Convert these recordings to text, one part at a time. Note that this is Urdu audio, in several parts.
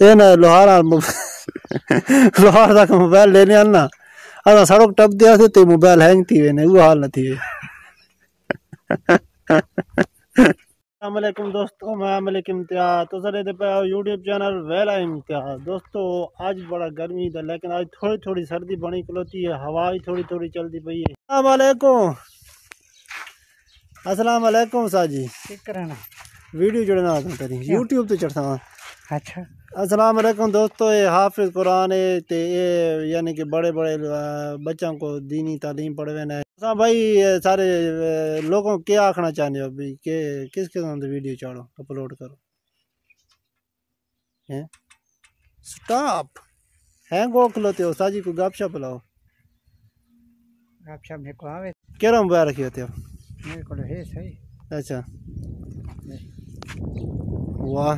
ਇਹ ਨਾ ਲੋਹਾਰ ਲੋਹਾਰ ਦਾ موبائل ਲੈਣੇ ਆ ਨਾ ਆ ਸੜਕ ਟੱਪ ਦਿਆ ਸੀ ਤੇ موبائل ਹੈਂਗ ਥੀ ਵੇ ਨੇ ਉਹ ਹਾਲ ਨਥੀ ਵੇ السلام علیکم دوستو میں ملک امتیاز تو سر دے پہ یوٹیوب چینل ویلا امتیاز دوستو آج بڑا گرمی تھا لیکن آج تھوڑی تھوڑی سردی بنی کلوتی ہے ہوا ہی تھوڑی تھوڑی چلتی پئی ہے السلام علیکم السلام علیکم ساجی کرنا ویڈیو جڑنا آتا تیری یوٹیوب تے چڑھتا ہوں اچھا۔ السلام علیکم دوستو یہ حافظ قرآن ہے تے یہ یعنی کہ بڑے بڑے بچوں کو دینی تعلیم پڑھوے نے۔ ہاں بھائی سارے لوگوں کو کیا آکھنا چاہنے ہو؟ بھی کہ کس قسم دی ویڈیو چاڑو اپلوڈ کرو۔ سٹاپ ہیں گو کھلوتے ہو ساجی کو گپ شپ لاؤ۔ گپ شپ میں کو آوے۔ کیرا موبائل رکھی ہوتے ہو میرے کو ہے صحیح۔ اچھا۔ واہ۔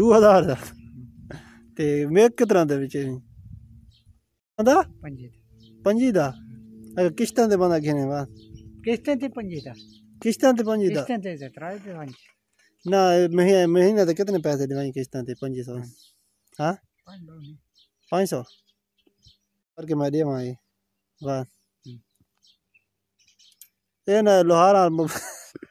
2000 ਦਾ ਤੇ ਮੇਕ ਕਿਤਨਾ ਦੇ ਵਿੱਚ ਜੀ? ਆਂਦਾ? ਪੰਜੀ ਦਾ। ਪੰਜੀ ਦਾ? ਅਗਰ ਕਿਸ਼ਤਾਂ ਤੇ ਬੰਦਾ ਘੇਨੇ ਵਾ? ਕਿਸ਼ਤਾਂ ਤੇ ਪੰਜੀ ਦਾ। ਕਿਸ਼ਤਾਂ ਤੇ ਪੰਜੀ ਦਾ? ਕਿਸ਼ਤਾਂ ਤੇ ਤਰਾਏ ਤੇ ਪੰਜੀ। ਨਾ ਮਹੀਨੇ ਮਹੀਨੇ ਤੇ ਕਿਤਨੇ ਪੈਸੇ ਦਿਵਾਈ ਕਿਸ਼ਤਾਂ ਤੇ? 500 ਹਾਂ? 500 ਪਰ ਕੇ ਮੈਂ ਦੇਵਾਂ ਇਹ ਵਾਹ। ਇਹ ਨਾ ਲੋਹਾਰਾ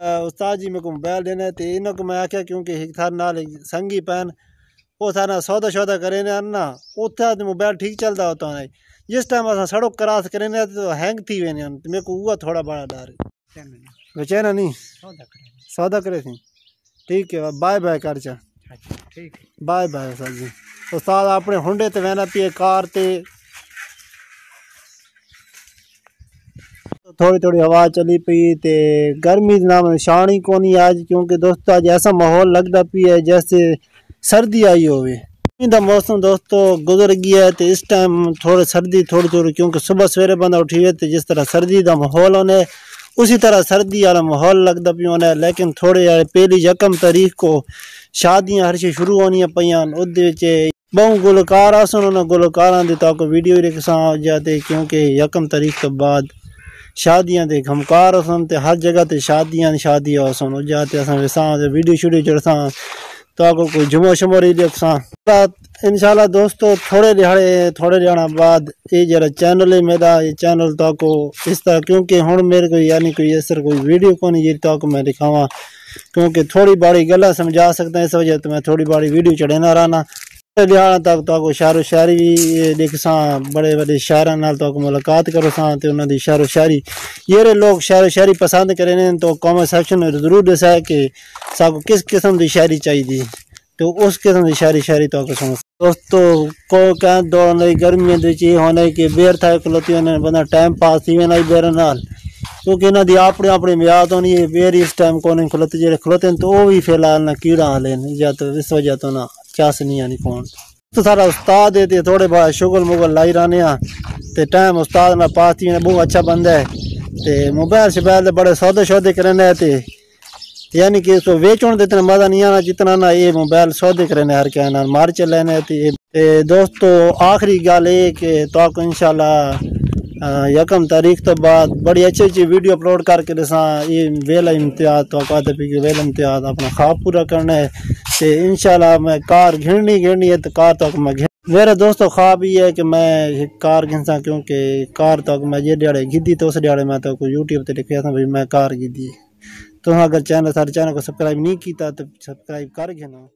استاد جی میں کو موبائل دینا ہے تو انہوں کو میں آخیا کیونکہ ایک تھار نال سنگھی پین وہ تھا نا سودا شودا کرے نا نا اتھا موبائل ٹھیک چلتا ہوتا ہے جس ٹائم اسا سڑک کراس کرے نا تو ہینگ تھی وینے ہن میں کو ہوا تھوڑا بڑا ڈر ہے بچے نا نہیں سودا کرے تھی ٹھیک ہے بائے بائے کر چا اچھا، بائے بائے سر جی۔ استاد، اپنے ہنڈے تے وینا پیے، کار تے۔ تھوڑی تھوڑی ہوا چلی پئی تے گرمی نام نشان ہی کونی آج، کیونکہ دوست آج ایسا ماحول لگتا پی ہے جیسے سردی آئی ہوئے دا موسم دوستو گزر گیا ہے تے اس ٹائم تھوڑے سردی تھوڑی تھوڑی، کیونکہ صبح سویرے بندہ اٹھی ہوئے تے جس طرح سردی دا ماحول ہونے اسی طرح سردی والا ماحول لگتا پہ ہونا ہے، لیکن تھوڑے جہے پہلی یکم تاریخ کو شادیاں ہر شے شروع ہونی پیاں ادھے بہوں گلوکار آسن گلوکار آن دے تاکہ ویڈیو رکساں آ جاتے کیونکہ یکم تاریخ کے بعد شادیاں دے گھمکار آسن تے ہر جگہ تے شادیاں شادیاں آسن ہو جاتے آسن ویڈیو شروع ویڈیو شیڈیو تاکہ کوئی جمعہ شمع ری رکھساں انشاءاللہ دوستو، تھوڑے دیہڑے تھوڑے دیہڑا بعد یہ جڑا چینل ہے میرا، یہ چینل تاکو اس طرح، کیونکہ ہن میرے کو یعنی کوئی اثر کوئی ویڈیو کو نہیں جی تاکو میں دکھاواں۔ کیونکہ تھوڑی بڑی گلا سمجھا سکتا ہے اس وجہ تو میں تھوڑی بڑی ویڈیو چڑھے نہ رہنا۔ دیہڑا تک تاکو شہر و شاعری بھی دیکھ دکھساں بڑے بڑے شاعراں نال تاکو ملاقات کرو ساں تے انہاں دی شعر و شاعری۔ یہ لوگ شعر و شاعری پسند کرے نے تو کامنٹ سیکشن میں ضرور دسا ہے کہ ساکو کس قسم دی شاعری چاہیے تو اس قسم دی شاعری شاعری تو سمجھ دوستو، کو کہیں دوڑن لئی گرمیاں دے چی ہونے کہ بیر تھا کلوتی ہونے بندہ ٹائم پاس تھی وینا بیر نال۔ کیونکہ انہاں دی اپنی اپنی میاد ہونی ہے، بیر اس ٹائم کو نہیں کھلوتے جڑے کھلوتے ہیں تو وہ بھی فی الحال نہ کیڑا ہلے یا تو اس وجہ تو نہ چاس نہیں آنی کون تو سارا استاد ہے تے تھوڑے بڑا شغل مغل لائی رانے ہاں تے ٹائم استاد نہ پاس تھی بہت اچھا بندہ ہے تے موبائل شبائل دے بڑے سودے شودے کرنے ہیں تے یعنی کہ اس کو ویچن دیتے مزہ نہیں آنا جتنا نہ یہ موبائل سودے کرنے ہر کیا نہ مار چلے تے دوستو آخری گل ہے کہ تو کو انشاءاللہ یکم تاریخ تو بعد بڑی اچھی اچھی ویڈیو اپلوڈ کر کے دساں یہ ویلا امتیاز تو کہتے پی کہ ویلا امتیاز اپنا خواب پورا کرنا ہے تے انشاءاللہ میں کار گھننی گھننی ہے تو کار تو میں گھن میرا دوستو خواب یہ ہے کہ میں کار گھنسا کیونکہ کار تو میں یہ ڈیڑے گدی تو اس ڈیڑے میں تو کو یوٹیوب تے لکھیا تھا بھائی میں کار گدی تو ہاں، اگر چینل سارے چینل کو سبسکرائب نہیں کیتا تو سبسکرائب کر گھنا